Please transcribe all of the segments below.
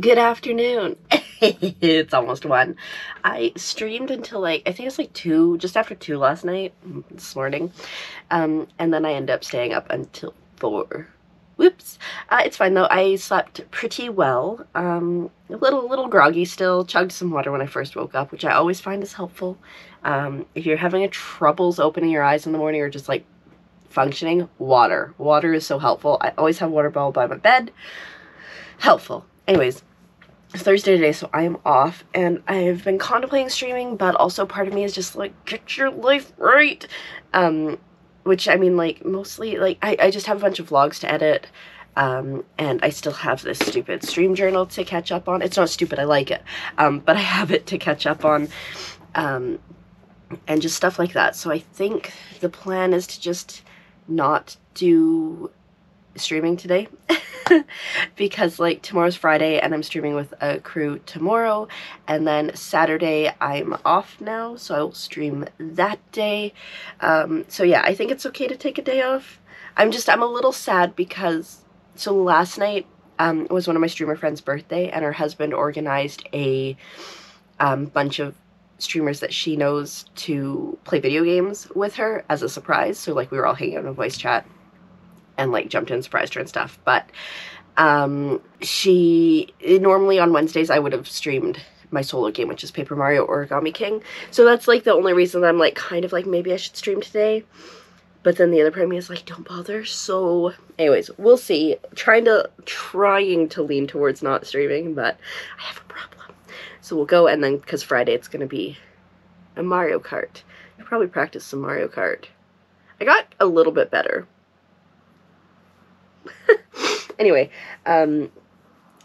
Good afternoon. it's almost one. I streamed until like I think it's like two, just after two last night, this morning, um, and then I ended up staying up until four. Whoops. Uh, it's fine though. I slept pretty well. Um, a little little groggy still. Chugged some water when I first woke up, which I always find is helpful. Um, if you're having troubles opening your eyes in the morning or just like functioning, water. Water is so helpful. I always have water bottle by my bed. Helpful. Anyways, Thursday today, so I am off, and I've been contemplating streaming, but also part of me is just like, get your life right. Um, which I mean, like, mostly, like, I, I just have a bunch of vlogs to edit, um, and I still have this stupid stream journal to catch up on. It's not stupid, I like it, um, but I have it to catch up on, um, and just stuff like that. So I think the plan is to just not do streaming today. Because like tomorrow's Friday and I'm streaming with a crew tomorrow. And then Saturday I'm off now so I will stream that day. Um, so yeah I think it's okay to take a day off. I'm just I'm a little sad because so last night um, was one of my streamer friends birthday and her husband organized a um, bunch of streamers that she knows to play video games with her as a surprise. So like we were all hanging out in a voice chat and like jumped in, surprised her and stuff. But um, she normally on Wednesdays I would have streamed my solo game, which is Paper Mario Origami King. So that's like the only reason I'm like kind of like maybe I should stream today. But then the other part of me is like, don't bother. So, anyways, we'll see. Trying to trying to lean towards not streaming, but I have a problem. So we'll go, and then, because Friday it's to be a Mario Kart. I probably practice some Mario Kart. I got a little bit better. anyway, um,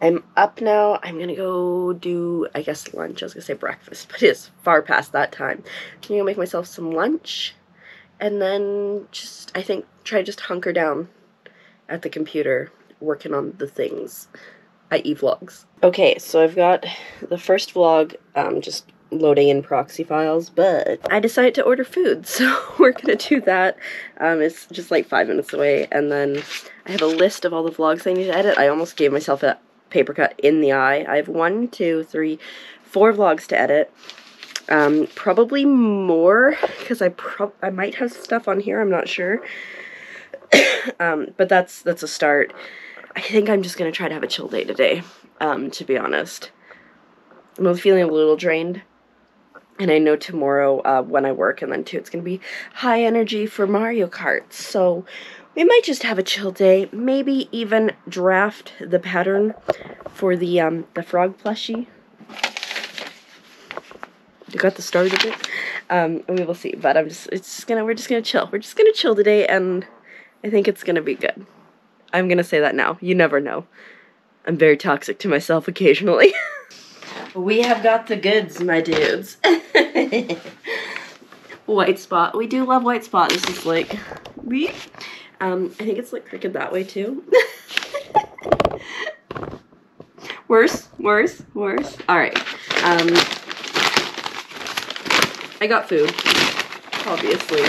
I'm up now. I'm gonna go do, I guess, lunch. I was gonna say breakfast, but it's far past that time. I'm gonna make myself some lunch, and then just, I think, try just hunker down at the computer working on the things i.e. vlogs. Okay, so I've got the first vlog um, just loading in proxy files, but I decided to order food, so we're gonna do that. Um, it's just like five minutes away, and then I have a list of all the vlogs I need to edit. I almost gave myself a paper cut in the eye. I have one, two, three, four vlogs to edit. Um, probably more, because I prob I might have stuff on here, I'm not sure. um, but that's that's a start. I think I'm just gonna try to have a chill day today, um, to be honest. I'm feeling a little drained. And I know tomorrow uh, when I work and then too, it's gonna be high energy for Mario Kart. So we might just have a chill day. Maybe even draft the pattern for the um, the frog plushie. You got the start of it. Um, we will see. But I'm just it's just gonna we're just gonna chill. We're just gonna chill today, and I think it's gonna be good. I'm gonna say that now. You never know. I'm very toxic to myself occasionally. we have got the goods, my dudes. white spot. We do love white spot. This is like, we. Um, I think it's like crooked that way too. worse, worse, worse. All right. Um, I got food, obviously.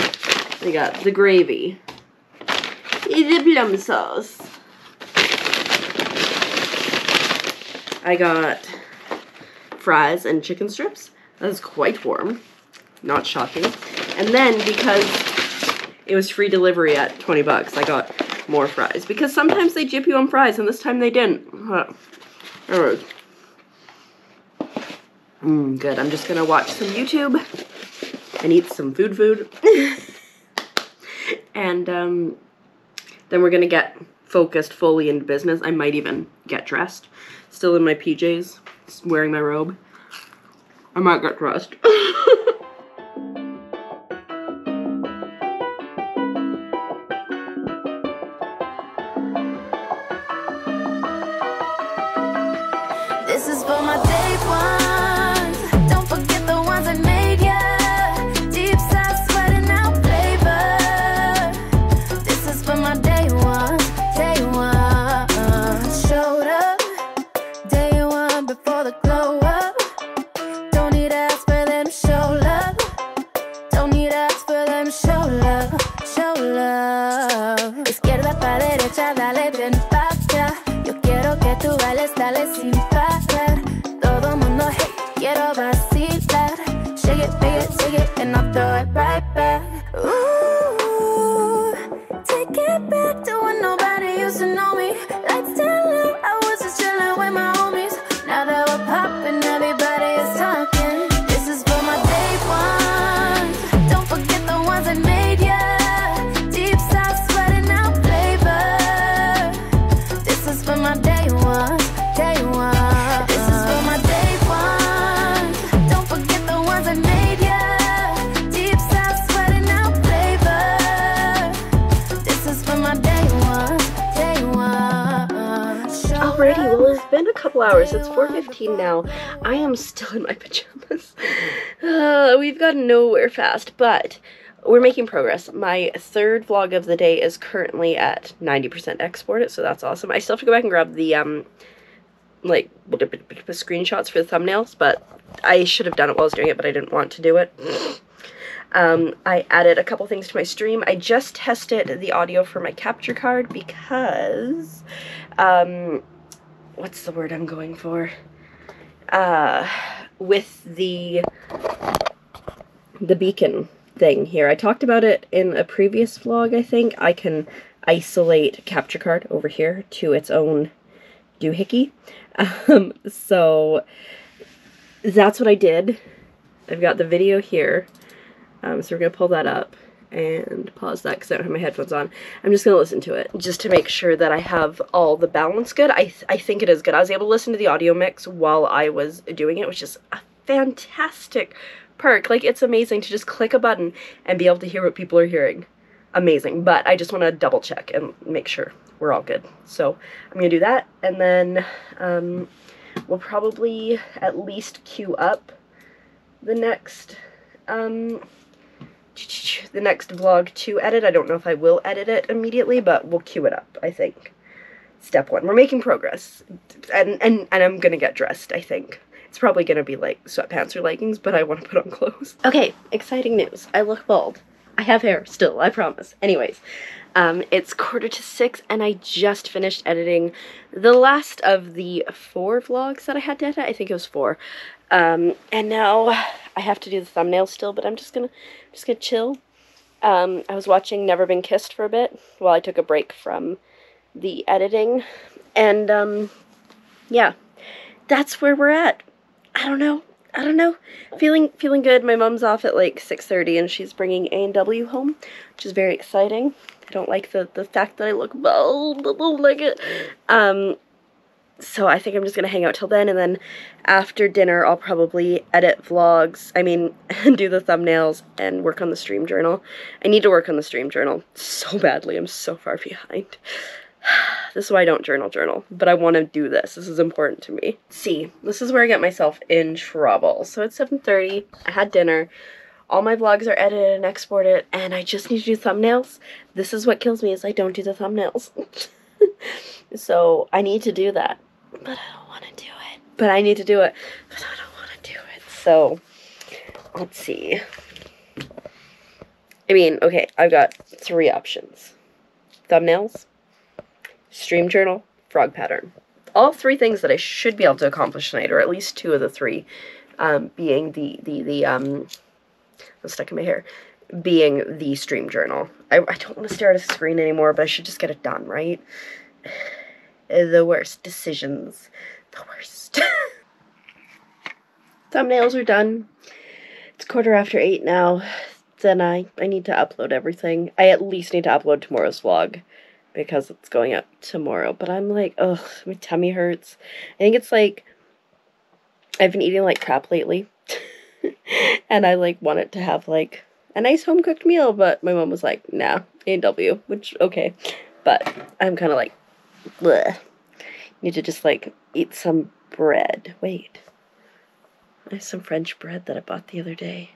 I got the gravy the plum sauce. I got fries and chicken strips. That is quite warm. Not shocking. And then because it was free delivery at 20 bucks, I got more fries. Because sometimes they jip you on fries, and this time they didn't. Anyways. Mmm, good. I'm just gonna watch some YouTube and eat some food food. and, um, then we're to get focused fully into business. I might even get dressed. Still in my PJs, wearing my robe. I might get dressed. Izquierda para derecha, dale bien pa' couple hours. It's 4.15 now. I am still in my pajamas. Uh, we've gotten nowhere fast, but we're making progress. My third vlog of the day is currently at 90% exported, so that's awesome. I still have to go back and grab the, um, like, screenshots for the thumbnails, but I should have done it while I was doing it, but I didn't want to do it. Um, I added a couple things to my stream. I just tested the audio for my capture card because, um, what's the word I'm going for? Uh, with the the beacon thing here. I talked about it in a previous vlog, I think. I can isolate capture card over here to its own doohickey. Um, so that's what I did. I've got the video here. Um, so we're going to pull that up and pause that because I don't have my headphones on. I'm just going to listen to it just to make sure that I have all the balance good. I, th I think it is good. I was able to listen to the audio mix while I was doing it, which is a fantastic perk. Like, it's amazing to just click a button and be able to hear what people are hearing. Amazing. But I just want to double check and make sure we're all good. So I'm going to do that and then um, we'll probably at least queue up the next um, the next vlog to edit. I don't know if I will edit it immediately, but we'll queue it up, I think. Step one. We're making progress. And and, and I'm gonna get dressed, I think. It's probably gonna be like sweatpants or leggings, but I want to put on clothes. Okay, exciting news. I look bald. I have hair still, I promise. Anyways, um, it's quarter to six, and I just finished editing the last of the four vlogs that I had to edit. I think it was four. Um, and now I have to do the thumbnail still, but I'm just gonna just gonna chill. Um, I was watching Never Been Kissed for a bit while I took a break from the editing, and um, yeah, that's where we're at. I don't know. I don't know. Feeling feeling good. My mom's off at like 6:30 and she's bringing A&W home, which is very exciting. I don't like the the fact that I look bald. I don't like it. Um so I think I'm just going to hang out till then and then after dinner I'll probably edit vlogs. I mean, do the thumbnails and work on the stream journal. I need to work on the stream journal so badly. I'm so far behind. This is why I don't journal journal, but I want to do this. This is important to me. See, this is where I get myself in trouble. So it's 7.30, I had dinner, all my vlogs are edited and exported, and I just need to do thumbnails. This is what kills me is I don't do the thumbnails. so I need to do that, but I don't want to do it. But I need to do it, but I don't want to do it. So let's see. I mean, okay, I've got three options. Thumbnails, stream journal, frog pattern. All three things that I should be able to accomplish tonight, or at least two of the three, um, being the the the um, I'm stuck in my hair, being the stream journal. I, I don't want to stare at a screen anymore, but I should just get it done, right? The worst decisions, the worst. Thumbnails are done. It's quarter after eight now. Then I I need to upload everything. I at least need to upload tomorrow's vlog because it's going up tomorrow. But I'm like, ugh, my tummy hurts. I think it's like I've been eating like crap lately. and I like wanted to have like a nice home cooked meal, but my mom was like, nah, A&W, which okay. But I'm kind of like, bleh. Need to just like eat some bread. Wait. I have some French bread that I bought the other day.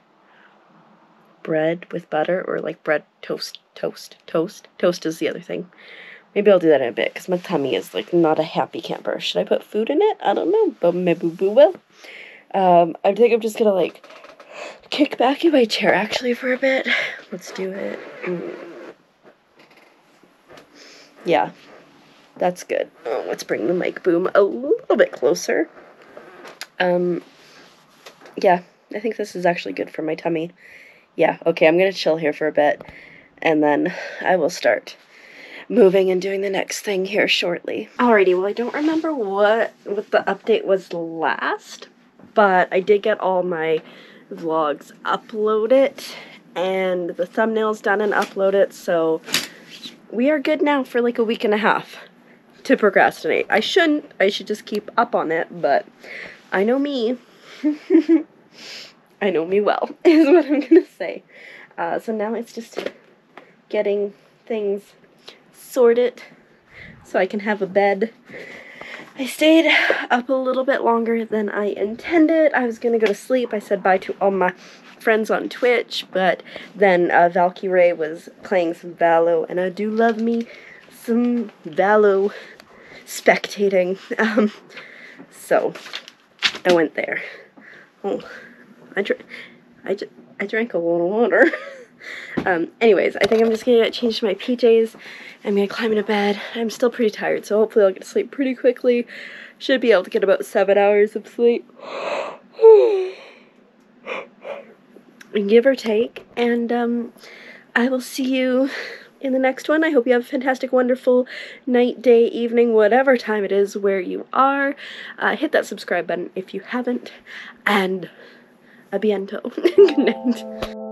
Bread with butter or like bread toast, toast, toast. Toast is the other thing. Maybe I'll do that in a bit because my tummy is like not a happy camper. Should I put food in it? I don't know, but boo boo will. Um, I think I'm just gonna like kick back in my chair actually for a bit. Let's do it. Mm. Yeah, that's good. Oh, let's bring the mic boom a little bit closer. Um, yeah, I think this is actually good for my tummy. Yeah, okay, I'm gonna chill here for a bit, and then I will start moving and doing the next thing here shortly. Alrighty, well I don't remember what what the update was last, but I did get all my vlogs uploaded and the thumbnails done and uploaded, so we are good now for like a week and a half to procrastinate. I shouldn't, I should just keep up on it, but I know me. I know me well, is what I'm gonna say. Uh, so now it's just getting things sorted so I can have a bed. I stayed up a little bit longer than I intended. I was gonna go to sleep. I said bye to all my friends on Twitch, but then uh, Valkyrie was playing some Valo, and I do love me some Valo spectating. Um, so I went there. Oh, I drank. I, drank a of water. um, anyways, I think I'm just gonna to my PJs. I'm gonna climb into bed. I'm still pretty tired, so hopefully I'll get to sleep pretty quickly. Should be able to get about seven hours of sleep. Give or take. And um, I will see you in the next one. I hope you have a fantastic, wonderful night, day, evening, whatever time it is where you are. Uh, hit that subscribe button if you haven't. And a biento. Good night.